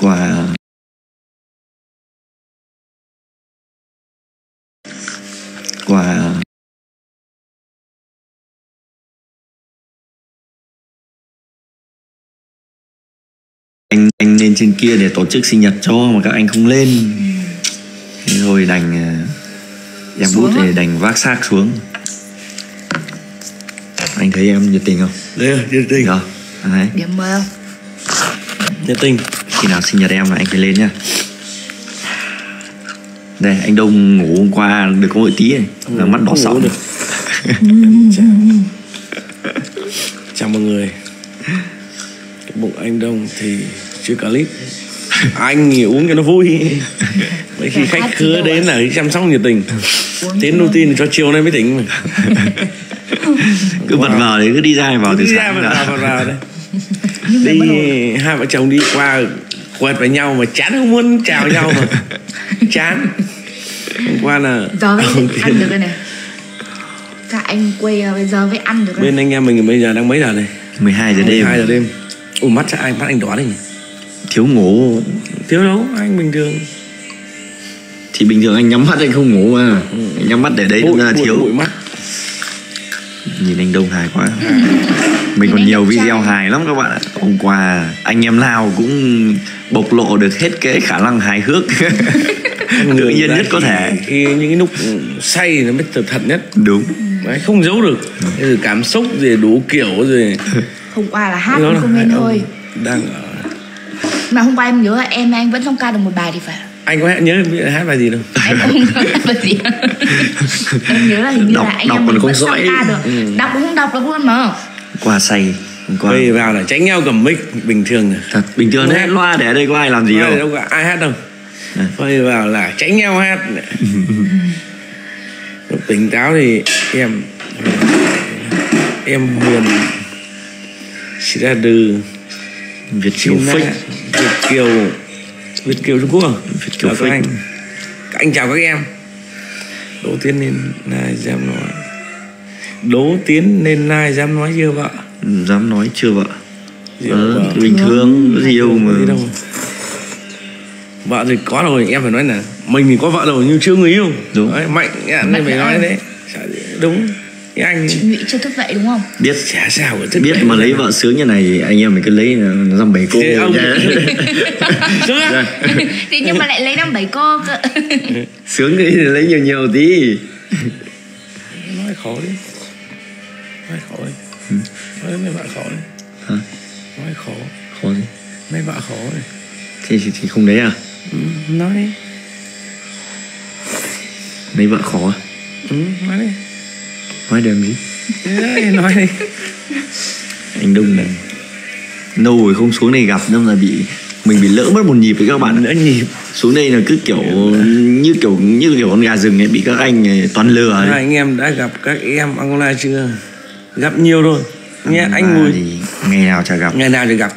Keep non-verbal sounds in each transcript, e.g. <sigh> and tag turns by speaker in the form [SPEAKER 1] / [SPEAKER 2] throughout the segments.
[SPEAKER 1] quà quà anh anh lên trên kia để tổ chức sinh nhật cho mà các anh không lên thế rồi đành à, em bút
[SPEAKER 2] Xuống
[SPEAKER 1] để đành vác xác xuống anh thấy em nhiệt tình không
[SPEAKER 3] Đây, nhiệt tình.
[SPEAKER 1] Được. Đấy.
[SPEAKER 2] điểm không
[SPEAKER 3] Nhiệt tình.
[SPEAKER 1] Khi nào sinh nhật em là anh phải lên nhá đây anh đông ngủ hôm qua được có một tí này là mắt đỏ sọng
[SPEAKER 3] được. <laughs> Chào mọi người. Cái bụng anh Đông thì chưa cả lít. Anh thì uống cho nó vui. Mấy khi khách khứa đến là chăm sóc nhiệt tình.
[SPEAKER 2] Chứ.
[SPEAKER 3] ưu tiên cho chiều nay mới tỉnh mà. <laughs>
[SPEAKER 1] cứ vật vào đấy cứ đi ra vào từ
[SPEAKER 3] Đi ra
[SPEAKER 1] sáng đã.
[SPEAKER 3] vào
[SPEAKER 2] đầu
[SPEAKER 3] Đi hai vợ chồng đi qua quẹt với nhau mà chán không muốn chào nhau mà. <laughs> Chán. Hôm qua là
[SPEAKER 2] giờ mới ăn được đây này. Các anh quay bây giờ mới ăn được đây
[SPEAKER 3] bên anh em mình bây giờ đang mấy giờ này?
[SPEAKER 1] 12 giờ đêm.
[SPEAKER 3] 2 giờ đêm. Ủa mắt sao anh mắt anh đỏ đấy nhỉ?
[SPEAKER 1] Thiếu ngủ.
[SPEAKER 3] Thiếu đâu anh bình thường.
[SPEAKER 1] Thì bình thường anh nhắm mắt anh không ngủ mà. Anh nhắm mắt để đấy
[SPEAKER 3] bụi,
[SPEAKER 1] là
[SPEAKER 3] bụi,
[SPEAKER 1] thiếu.
[SPEAKER 3] bụi mắt
[SPEAKER 1] nhìn anh đông hài quá. Mình còn nhiều video
[SPEAKER 2] trai.
[SPEAKER 1] hài lắm các bạn ạ. Hôm qua anh em nào cũng bộc lộ được hết cái khả năng hài hước. Tự nhiên nhất có thể.
[SPEAKER 3] khi những cái lúc say nó mới thật thật nhất.
[SPEAKER 1] Đúng.
[SPEAKER 3] Đấy không giấu được. Rồi cảm xúc rồi đủ kiểu rồi. <laughs>
[SPEAKER 2] Hôm qua là hát cũng không
[SPEAKER 3] ông
[SPEAKER 2] thôi.
[SPEAKER 3] đang ở.
[SPEAKER 2] Mà hôm qua em nhớ là em anh vẫn không ca được một bài thì phải
[SPEAKER 3] anh có hát nhớ hát bài gì đâu.
[SPEAKER 2] Em không nhớ bài gì? Em nhớ là hình như
[SPEAKER 1] Đọc-
[SPEAKER 2] là anh
[SPEAKER 1] đọc
[SPEAKER 2] em
[SPEAKER 1] còn không
[SPEAKER 2] ca được.
[SPEAKER 3] Ừ.
[SPEAKER 2] đọc cũng không đọc được luôn mà.
[SPEAKER 1] Qua say qua.
[SPEAKER 3] Quay vào là tránh nhau cầm mic bình thường
[SPEAKER 1] thật bình thường hết
[SPEAKER 3] hát.
[SPEAKER 1] loa để ở đây có ai làm gì đâu.
[SPEAKER 3] đâu có ai hát đâu.
[SPEAKER 1] À.
[SPEAKER 3] quay vào là tránh nhau hát. Lúc <laughs> tỉnh táo thì em. Em huyền sĩ ra đừ
[SPEAKER 1] việt kiều fake
[SPEAKER 3] Việt Kiều Việt Kiều Trung Quốc à?
[SPEAKER 1] Việt Kiều
[SPEAKER 3] Chào các anh. Các anh chào các em. Đỗ Tiến nên nai dám nói. Đỗ Tiến nên nai dám nói chưa vợ?
[SPEAKER 1] Dám nói chưa vợ? Ờ,
[SPEAKER 3] vợ.
[SPEAKER 1] bình thường có gì đâu mà.
[SPEAKER 3] Đâu? Vợ thì có rồi em phải nói là Mình thì có vợ rồi nhưng chưa người yêu.
[SPEAKER 1] Đúng.
[SPEAKER 3] Đấy, Mạnh nên phải nói thế. Đúng Cái anh
[SPEAKER 2] chị Mỹ chưa thức dậy đúng không?
[SPEAKER 1] Biết
[SPEAKER 3] chả sao thức
[SPEAKER 1] biết mà lấy vợ sướng như này thì anh em mình cứ lấy nó dăm bảy cô. <laughs>
[SPEAKER 3] Thế ông- Sướng á?
[SPEAKER 2] thì nhưng mà lại lấy năm bảy cô cơ. <laughs>
[SPEAKER 1] Sướng thì lấy nhiều nhiều tí.
[SPEAKER 3] Nói khó đi. Nói khó đi. Nói mấy bạn khó đi.
[SPEAKER 1] Hả?
[SPEAKER 3] Nói khó
[SPEAKER 1] khó gì?
[SPEAKER 3] Mấy bạn khó đi.
[SPEAKER 1] Thế thì, thì không lấy à?
[SPEAKER 3] Ừ, Nói đi.
[SPEAKER 1] Lấy vợ khó à?
[SPEAKER 3] Ừ, Nói đi
[SPEAKER 1] nói đem gì
[SPEAKER 3] Đấy, Nói đi.
[SPEAKER 1] Anh đông này. Lâu rồi không xuống đây gặp nên là bị mình bị lỡ mất một nhịp với các bạn
[SPEAKER 3] Đỡ nhịp.
[SPEAKER 1] Xuống đây là cứ kiểu như kiểu như kiểu con gà rừng ấy bị các anh ấy toàn lừa ấy.
[SPEAKER 3] anh em đã gặp các em Angola chưa? Gặp nhiều rồi. Nghe anh Mùi
[SPEAKER 1] thì ngày nào chả gặp.
[SPEAKER 3] Ngày nào thì gặp.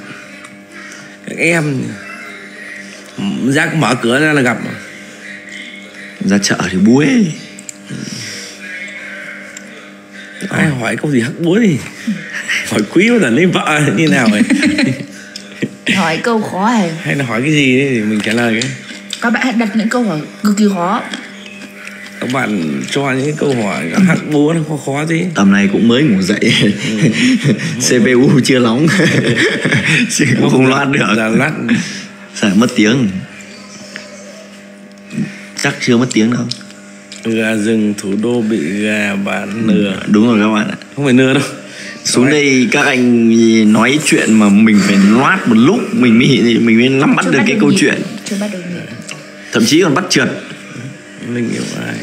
[SPEAKER 3] Các em ra mở cửa ra là gặp
[SPEAKER 1] ra chợ thì ấy.
[SPEAKER 3] Ai? hỏi câu gì hắc búa đi. Hỏi quý là lấy vợ như nào ấy?
[SPEAKER 2] Hỏi câu khó này
[SPEAKER 3] hay là hỏi cái gì đấy thì mình trả lời cái.
[SPEAKER 2] Các bạn hãy đặt những câu hỏi cực kỳ khó.
[SPEAKER 3] Các bạn cho những cái câu hỏi hắc búa nó khó khó thế
[SPEAKER 1] tầm này cũng mới ngủ dậy. CPU chưa nóng chứ cũng không loát được.
[SPEAKER 3] là lát
[SPEAKER 1] sợ mất tiếng. Chắc chưa mất tiếng đâu
[SPEAKER 3] gà rừng thủ đô bị gà bán nừa.
[SPEAKER 1] Đúng rồi các bạn ạ.
[SPEAKER 3] Không phải nừa đâu.
[SPEAKER 1] Xuống đây các anh nói chuyện mà mình phải loát một lúc mình mới mình mới nắm bắt được cái câu chuyện. Thậm chí còn bắt trượt.
[SPEAKER 3] Linh yêu ai?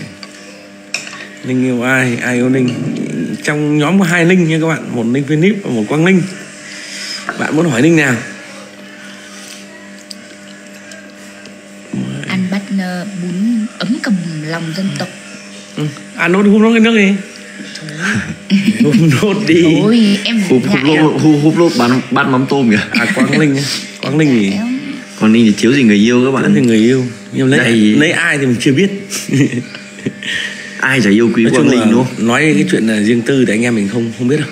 [SPEAKER 3] Linh yêu ai? Ai yêu linh? Trong nhóm có hai linh nha các bạn. Một linh philip và một quang linh. Bạn muốn hỏi linh nào
[SPEAKER 2] bún ấm cầm lòng dân tộc.
[SPEAKER 3] Ừ. à nốt hút nốt cái nước đi. <laughs> Hút nốt đi.
[SPEAKER 2] Ôi em
[SPEAKER 1] húp húp lốt húp, húp lốt bát, bát mắm tôm kìa.
[SPEAKER 3] À quang linh quang linh gì
[SPEAKER 2] Em-
[SPEAKER 1] còn đi thì thiếu gì người yêu các bạn?
[SPEAKER 3] Thì người yêu? Nhưng lấy
[SPEAKER 1] Đây-
[SPEAKER 3] lấy ai thì mình chưa biết. <laughs>
[SPEAKER 1] Ai chả yêu quý
[SPEAKER 3] nói
[SPEAKER 1] quang linh đúng không?
[SPEAKER 3] nói cái chuyện là riêng tư thì anh em mình không không biết đâu.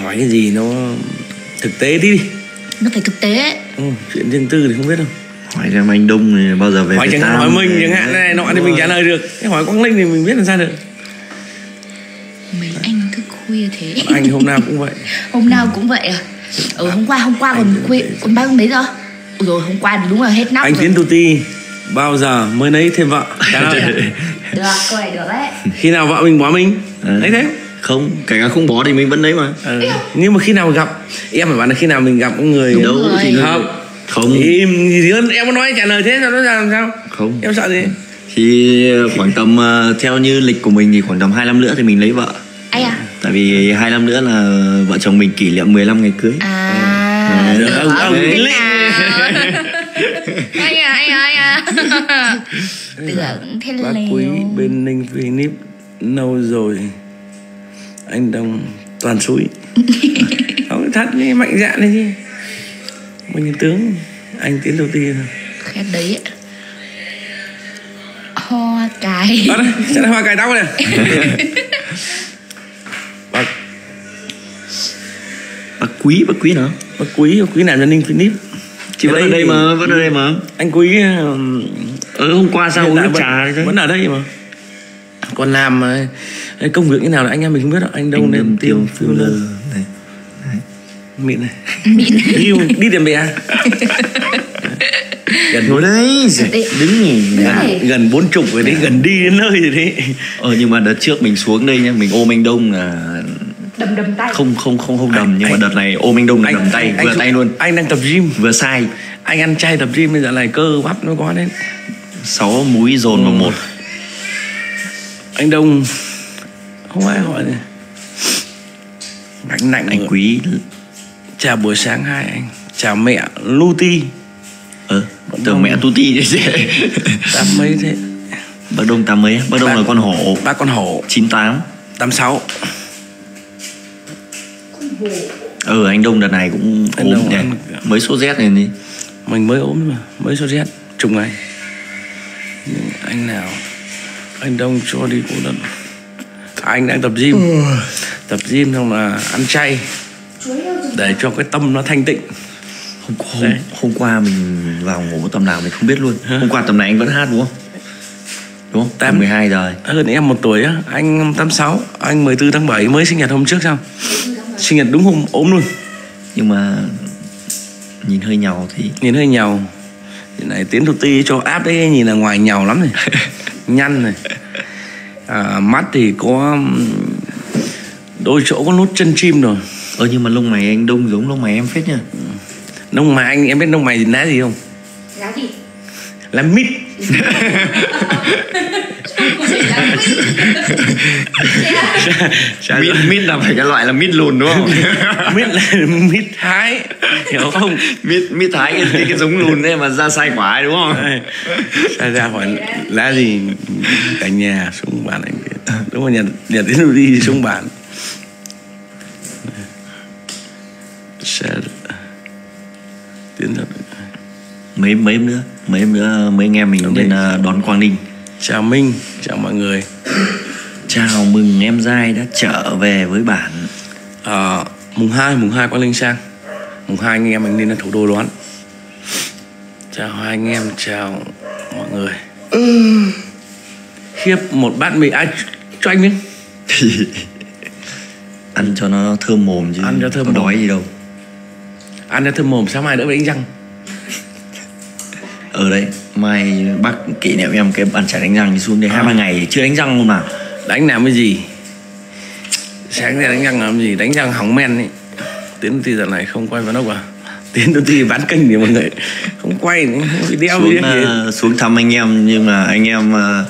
[SPEAKER 3] Hỏi cái gì nó thực tế tí đi.
[SPEAKER 2] Nó phải thực tế.
[SPEAKER 3] Ừ, chuyện riêng tư thì không biết đâu
[SPEAKER 1] hỏi xem anh đông thì bao giờ về
[SPEAKER 3] hỏi
[SPEAKER 1] Việt
[SPEAKER 3] chẳng
[SPEAKER 1] Nam
[SPEAKER 3] hỏi mình chẳng hạn này nọ thì mình trả lời được. Thế hỏi quang linh thì mình biết làm sao được.
[SPEAKER 2] Mấy anh thức khuya thế.
[SPEAKER 3] Anh hôm nào cũng vậy. <laughs>
[SPEAKER 2] Hôm nào cũng vậy à? Ừ hôm qua hôm qua còn khuya còn bao mấy giờ? Ui rồi hôm qua đúng là hết nóc
[SPEAKER 3] anh
[SPEAKER 2] rồi.
[SPEAKER 3] Tiến tu ti bao giờ mới lấy thêm vợ? Trả lời. <laughs>
[SPEAKER 2] Được câu này được đấy.
[SPEAKER 3] Khi nào vợ mình bỏ mình?
[SPEAKER 1] Ừ.
[SPEAKER 3] đấy thế
[SPEAKER 1] không kể cả không bỏ thì mình vẫn lấy mà.
[SPEAKER 3] Ừ. nhưng mà khi nào gặp em phải bảo là khi nào mình gặp người
[SPEAKER 2] Đúng
[SPEAKER 1] đâu
[SPEAKER 2] rồi.
[SPEAKER 1] thì
[SPEAKER 3] không
[SPEAKER 1] không.
[SPEAKER 3] Im gì hơn em có nói trả lời thế nó ra làm sao?
[SPEAKER 1] Không.
[SPEAKER 3] Em sợ gì?
[SPEAKER 1] Thì khoảng tầm ờ, theo như lịch của mình thì khoảng tầm 2 năm nữa thì mình lấy vợ.
[SPEAKER 2] Ai à
[SPEAKER 1] tại vì hai năm nữa là vợ chồng mình kỷ niệm 15 ngày cưới.
[SPEAKER 2] À.
[SPEAKER 1] Ừ.
[SPEAKER 2] được
[SPEAKER 3] Ông- ông
[SPEAKER 2] nào? ai à ai à ai à tưởng thế
[SPEAKER 3] bác quý bên ninh phi lâu rồi. Anh đông toàn suối không thật đi mạnh dạn đấy chứ mình tướng anh tiến đầu tiên
[SPEAKER 2] cái đấy ạ. hoa cải.
[SPEAKER 3] Đó đây sẽ là hoa cải tóc này <laughs> bác
[SPEAKER 1] bác quý bác quý nữa
[SPEAKER 3] bác quý bác quý làm cho ninh phi
[SPEAKER 1] chị vẫn ở đây mà vẫn ở đây mà.
[SPEAKER 3] Anh quý
[SPEAKER 1] ừ hôm qua sao uống nước trà
[SPEAKER 3] vẫn ở đây mà. Còn làm mà công việc như nào là anh em mình không biết đâu. Anh đâu
[SPEAKER 1] anh
[SPEAKER 3] nên
[SPEAKER 1] tiêu filler này
[SPEAKER 3] mịn này.
[SPEAKER 2] Mịn.
[SPEAKER 3] Đi đi tìm bè <laughs> gần
[SPEAKER 1] ngồi đấy đứng nhỉ
[SPEAKER 2] Đây.
[SPEAKER 3] gần, bốn chục rồi đấy gần đi đến nơi rồi đấy.
[SPEAKER 1] Ờ nhưng mà đợt trước mình xuống đây nhá mình ôm anh đông là
[SPEAKER 2] đầm đầm tay.
[SPEAKER 1] không không không không đầm nhưng mà
[SPEAKER 3] anh-
[SPEAKER 1] đợt này ôm anh đông là đầm tay vừa
[SPEAKER 3] chụp-
[SPEAKER 1] tay luôn.
[SPEAKER 3] anh đang tập gym.
[SPEAKER 1] Vừa sai.
[SPEAKER 3] Anh ăn chay tập gym bây giờ này cơ bắp nó có đấy.
[SPEAKER 1] Sáu múi dồn vào
[SPEAKER 3] Ừ.
[SPEAKER 1] một.
[SPEAKER 3] Anh đông không ai hỏi. Này mạnh. Nạnh
[SPEAKER 1] anh quý
[SPEAKER 3] chào buổi sáng hai anh. Chào mẹ Luti.
[SPEAKER 1] Ờ tưởng mẹ tu ti chứ
[SPEAKER 3] tám mấy thế?
[SPEAKER 1] Bác đông tám mấy bác đông
[SPEAKER 3] Bác-
[SPEAKER 1] là con hổ.
[SPEAKER 3] bác con hổ.
[SPEAKER 1] 98
[SPEAKER 3] tám. Sáu.
[SPEAKER 1] Ừ anh đông đợt này cũng
[SPEAKER 3] Anh
[SPEAKER 1] ốm
[SPEAKER 3] Đông
[SPEAKER 1] nhỉ? mới số Z này đi
[SPEAKER 3] mình mới ốm mà mới sốt rét trùng ngày. Nhưng anh nào? Anh đông cho đi cũng đất anh đang tập gym. Tập gym xong là ăn chay để cho cái tâm nó thanh tịnh.
[SPEAKER 1] Hôm, hôm,
[SPEAKER 3] Đấy.
[SPEAKER 1] hôm qua mình vào ngủ tầm nào mình không biết luôn. Hôm qua tầm này anh vẫn hát đúng không? Đúng không?
[SPEAKER 3] Tám.
[SPEAKER 1] tầm 12 giờ.
[SPEAKER 3] Hơn em một tuổi á. Anh 86 anh 14 tháng 7 mới sinh nhật hôm trước xong sinh nhật đúng hôm ốm luôn.
[SPEAKER 1] Nhưng mà nhìn hơi nhàu thì
[SPEAKER 3] nhìn hơi nhàu Nhìn này tiến thủ ti cho áp đấy nhìn là ngoài nhàu lắm này. <laughs> Nhăn này. À, mắt thì có đôi chỗ có nốt chân chim rồi
[SPEAKER 1] ờ nhưng mà lông mày anh đông giống lông mày em phết nha
[SPEAKER 3] nông mày anh em biết nông mày thì lá gì không?
[SPEAKER 2] Giá gì
[SPEAKER 3] là mít.
[SPEAKER 1] Mít mít là phải cái loại là mít lùn đúng không? <laughs>
[SPEAKER 3] Mít là mít thái hiểu không?
[SPEAKER 1] Mít mít thái cái, cái, cái giống lùn đấy mà ra sai quả ấy, đúng không?
[SPEAKER 3] Sao ra hỏi lá gì cả nhà xuống bàn anh biết. Đúng không nhà nhà tiến đi xuống bàn sẽ tiến thật
[SPEAKER 1] mấy mấy em nữa mấy em nữa mấy anh em mình
[SPEAKER 3] Đúng đấy.
[SPEAKER 1] ờ, đón quang ninh.
[SPEAKER 3] Chào minh chào mọi người.
[SPEAKER 1] Chào mừng em giai đã trở về với bản
[SPEAKER 3] Ờ, mùng 2, mùng 2 Quang Linh sang. Mùng 2 anh em mình lên thủ đô đón. Chào hai anh em, chào mọi người. Khiếp một bát mì, ai cho anh miếng? <laughs>
[SPEAKER 1] Ăn cho nó thơm mồm chứ
[SPEAKER 3] Ăn cho thơm
[SPEAKER 1] có
[SPEAKER 3] mồm.
[SPEAKER 1] đói gì đâu
[SPEAKER 3] Ăn cho thơm mồm, sáng mai đỡ bị đánh răng.
[SPEAKER 1] Ở đây mai bác kỷ niệm em cái bàn chải đánh răng đi xuống đây hai ba ngày chưa đánh răng luôn mà.
[SPEAKER 3] Đánh làm cái gì? Sáng ra đánh răng làm gì, đánh răng hỏng men ấy. Tiến ti giờ này không quay vào đâu à? Tiến ti bán kênh thì mọi người. Không quay nữa, không đeo
[SPEAKER 1] xuống ờ, xuống thăm anh em nhưng mà anh em ờ,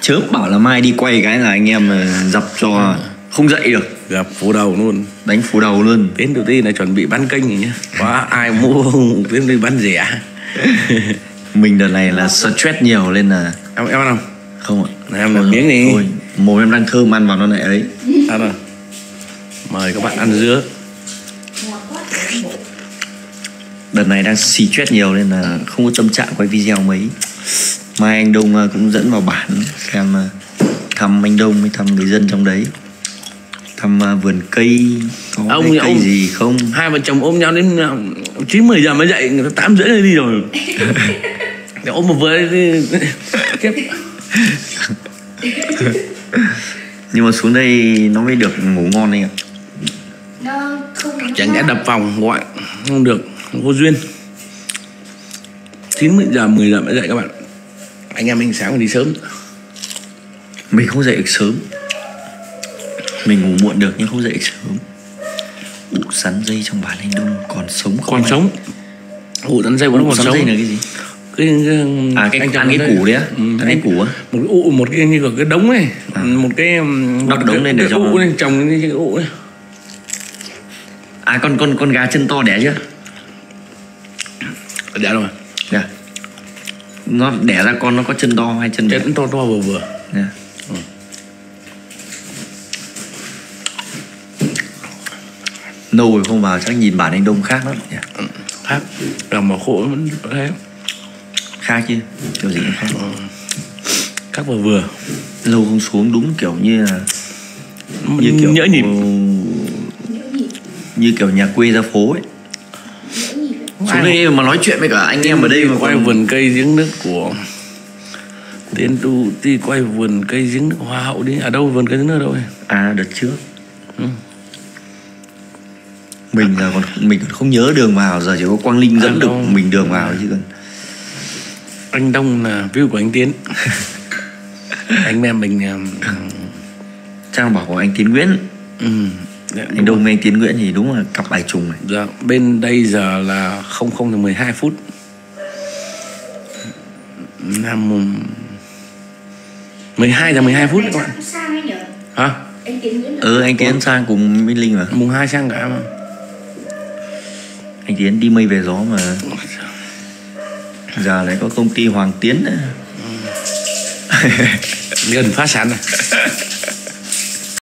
[SPEAKER 1] chớp bảo là mai đi quay cái là anh em ờ, dập cho không dậy được
[SPEAKER 3] Gặp phủ đầu luôn.
[SPEAKER 1] Đánh phủ đầu luôn.
[SPEAKER 3] Tiến đầu tiên là chuẩn bị bán kênh rồi nhá Quá ai mua <laughs> Tiến đi bán rẻ. <laughs>
[SPEAKER 1] Mình đợt này là stress nhiều nên là
[SPEAKER 3] Em em ăn không?
[SPEAKER 1] không ạ.
[SPEAKER 3] Này, em một miếng đi.
[SPEAKER 1] thôi mồm em đang thơm ăn vào nó lại ấy.
[SPEAKER 3] Ăn rồi. Mời các bạn ăn dứa.
[SPEAKER 1] Đợt này đang stress nhiều nên là không có tâm trạng quay video mấy. Mai anh đông ờ, cũng dẫn vào bản xem ờ, thăm anh đông mới thăm người dân trong đấy thăm ờ, vườn cây có
[SPEAKER 3] Ông
[SPEAKER 1] cây
[SPEAKER 3] ông-
[SPEAKER 1] gì không?
[SPEAKER 3] Hai vợ chồng ôm nhau đến chín mười giờ mới dậy người ta tám rưỡi đi rồi. <laughs> Để ôm một vừa đi tiếp
[SPEAKER 1] nhưng mà xuống đây nó mới được ngủ ngon anh ạ.
[SPEAKER 2] Nó không
[SPEAKER 3] chẳng lẽ đập vòng gọi không được không có duyên. Chín mười giờ mười giờ mới dậy các bạn. Anh em mình sáng phải đi sớm.
[SPEAKER 1] Mình không dậy được sớm mình ngủ muộn được nhưng không dậy sớm. Ụ sắn dây trong bản anh đông còn sống không
[SPEAKER 3] còn
[SPEAKER 1] anh?
[SPEAKER 3] sống. Ủ tấn dây vẫn
[SPEAKER 1] ụ
[SPEAKER 3] còn
[SPEAKER 1] sắn
[SPEAKER 3] sống.
[SPEAKER 1] dây là cái gì?
[SPEAKER 3] Cái, cái
[SPEAKER 1] à cái
[SPEAKER 3] anh
[SPEAKER 1] ăn cái củ đấy á.
[SPEAKER 3] Ừ,
[SPEAKER 1] cái
[SPEAKER 3] anh,
[SPEAKER 1] củ á.
[SPEAKER 3] một cái ụ một cái như kiểu cái đống ấy.
[SPEAKER 1] À.
[SPEAKER 3] một cái um, một
[SPEAKER 1] đống
[SPEAKER 3] cái-
[SPEAKER 1] lên để cho-
[SPEAKER 3] ụ lên trồng như cái ụ ấy.
[SPEAKER 1] À con con con gà chân to đẻ chưa?
[SPEAKER 3] Dạ rồi.
[SPEAKER 1] Dạ. Nó đẻ ra con nó có chân to hay chân
[SPEAKER 3] chết
[SPEAKER 1] bé
[SPEAKER 3] to to vừa vừa.
[SPEAKER 1] Dạ. Lâu rồi không vào chắc nhìn bản anh đông khác lắm. Nhỉ?
[SPEAKER 3] khác làm mà khổ vẫn thế.
[SPEAKER 1] Khác chứ kiểu gì cũng khác.
[SPEAKER 3] Khác vừa vừa.
[SPEAKER 1] Lâu không xuống đúng kiểu như là như kiểu
[SPEAKER 3] nhỡ nhịp.
[SPEAKER 1] Như kiểu nhà quê ra phố ấy. Xuống đây mà nói chuyện với cả anh em ở đây mà
[SPEAKER 3] quay
[SPEAKER 1] còn-
[SPEAKER 3] vườn cây giếng nước của tiến tu đi quay vườn cây giếng nước hoa hậu đi. Ở đâu vườn cây giếng nước đâu ấy?
[SPEAKER 1] à đợt trước.
[SPEAKER 3] Ừ.
[SPEAKER 1] mình là còn mình còn không nhớ đường vào giờ chỉ có quang linh dẫn
[SPEAKER 3] À,
[SPEAKER 1] được mình đường vào chứ còn
[SPEAKER 3] anh đông là view của anh tiến. <laughs> Anh em mình um,
[SPEAKER 1] trang bảo của anh tiến nguyễn.
[SPEAKER 3] Ừ, dạ,
[SPEAKER 1] anh đông với anh tiến nguyễn thì đúng là cặp bài trùng này.
[SPEAKER 3] Dạ, bên đây giờ là 00ถึง12 phút. Năm mùng 12 giờ 12 phút. Các bạn Hả?
[SPEAKER 2] anh tiến nguyễn
[SPEAKER 1] ừ anh tiến sang cùng minh linh mà.
[SPEAKER 3] Mùng 2 sang cả mà
[SPEAKER 1] anh tiến đi mây về gió mà. Giờ lại có công ty hoàng tiến nữa.
[SPEAKER 3] Gần phá sản này <laughs>